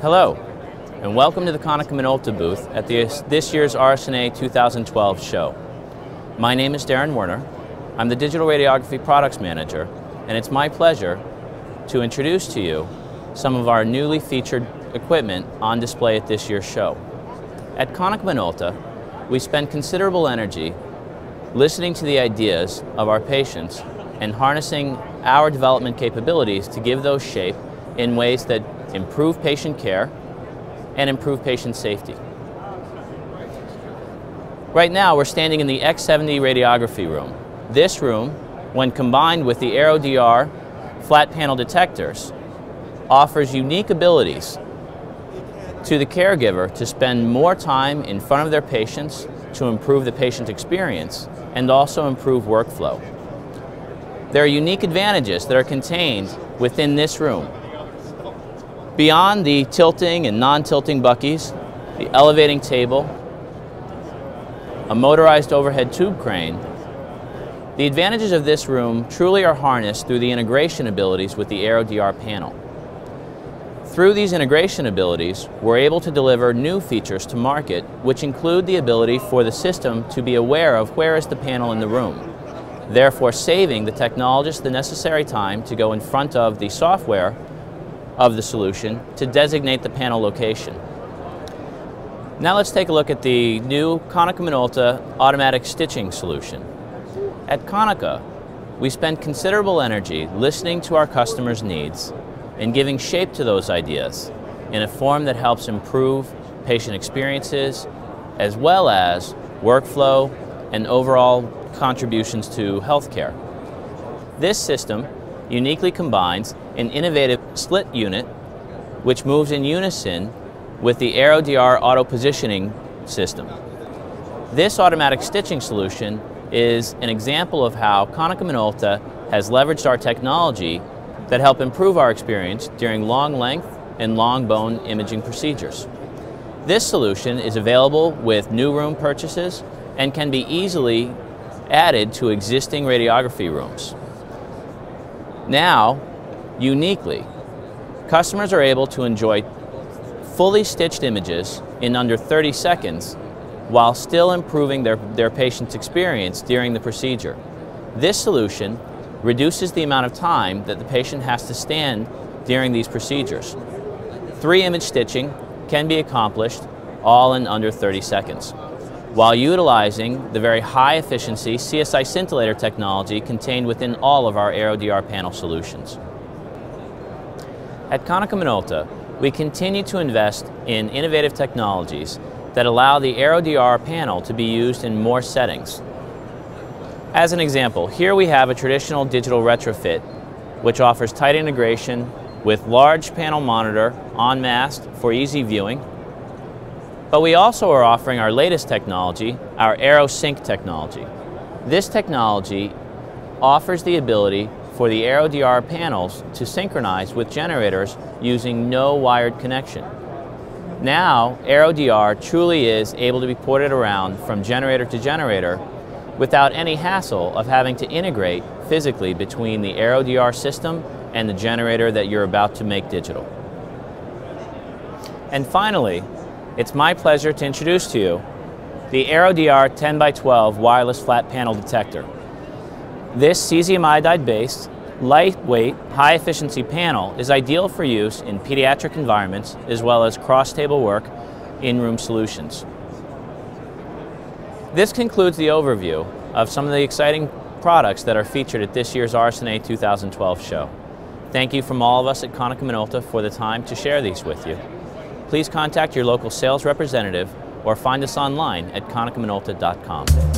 Hello, and welcome to the Konica Minolta booth at the, this year's RSNA 2012 show. My name is Darren Werner. I'm the Digital Radiography Products Manager, and it's my pleasure to introduce to you some of our newly featured equipment on display at this year's show. At Konica Minolta, we spend considerable energy listening to the ideas of our patients and harnessing our development capabilities to give those shape in ways that improve patient care and improve patient safety. Right now, we're standing in the X70 radiography room. This room, when combined with the AeroDR flat panel detectors, offers unique abilities to the caregiver to spend more time in front of their patients to improve the patient experience and also improve workflow. There are unique advantages that are contained within this room. Beyond the tilting and non-tilting buckies, the elevating table, a motorized overhead tube crane, the advantages of this room truly are harnessed through the integration abilities with the AeroDR panel. Through these integration abilities, we're able to deliver new features to market, which include the ability for the system to be aware of where is the panel in the room, therefore saving the technologist the necessary time to go in front of the software of the solution to designate the panel location. Now let's take a look at the new Konica Minolta automatic stitching solution. At Konica, we spend considerable energy listening to our customers' needs and giving shape to those ideas in a form that helps improve patient experiences as well as workflow and overall contributions to healthcare. This system uniquely combines an innovative slit unit which moves in unison with the AeroDR auto positioning system. This automatic stitching solution is an example of how Konica Minolta has leveraged our technology that help improve our experience during long length and long bone imaging procedures. This solution is available with new room purchases and can be easily added to existing radiography rooms. Now, uniquely, customers are able to enjoy fully stitched images in under 30 seconds while still improving their, their patient's experience during the procedure. This solution reduces the amount of time that the patient has to stand during these procedures. Three image stitching can be accomplished all in under 30 seconds while utilizing the very high efficiency CSI scintillator technology contained within all of our AeroDR panel solutions. At Konica Minolta, we continue to invest in innovative technologies that allow the AeroDR panel to be used in more settings as an example, here we have a traditional digital retrofit which offers tight integration with large panel monitor on mast for easy viewing. But we also are offering our latest technology, our AeroSync technology. This technology offers the ability for the AeroDR panels to synchronize with generators using no wired connection. Now, AeroDR truly is able to be ported around from generator to generator without any hassle of having to integrate physically between the AeroDR system and the generator that you're about to make digital. And finally, it's my pleasure to introduce to you the AeroDR 10x12 wireless flat panel detector. This cesium iodide-based, lightweight, high-efficiency panel is ideal for use in pediatric environments as well as cross-table work in-room solutions. This concludes the overview of some of the exciting products that are featured at this year's RSNA 2012 show. Thank you from all of us at Konica Minolta for the time to share these with you. Please contact your local sales representative or find us online at konicaminolta.com.